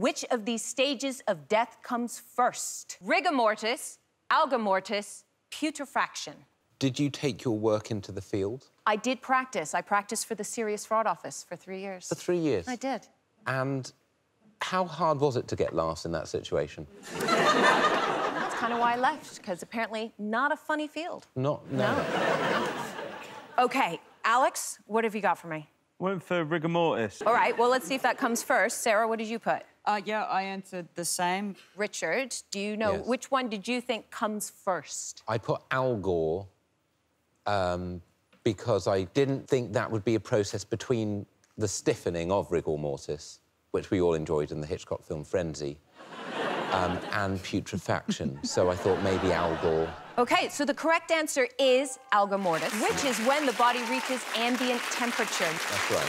which of these stages of death comes first? Rigor mortis, algor mortis, putrefaction. Did you take your work into the field? I did practice. I practiced for the Serious Fraud Office for three years. For three years? I did. And how hard was it to get last in that situation? That's kind of why I left, because apparently not a funny field. Not, no. no. OK, Alex, what have you got for me? Went for rigor mortis. All right, well, let's see if that comes first. Sarah, what did you put? Uh, yeah, I answered the same. Richard, do you know yes. which one did you think comes first? I put Algor um, because I didn't think that would be a process between the stiffening of rigor mortis, which we all enjoyed in the Hitchcock film Frenzy, um, and putrefaction. so I thought maybe Algor. OK, so the correct answer is algor mortis, which is when the body reaches ambient temperature. That's right.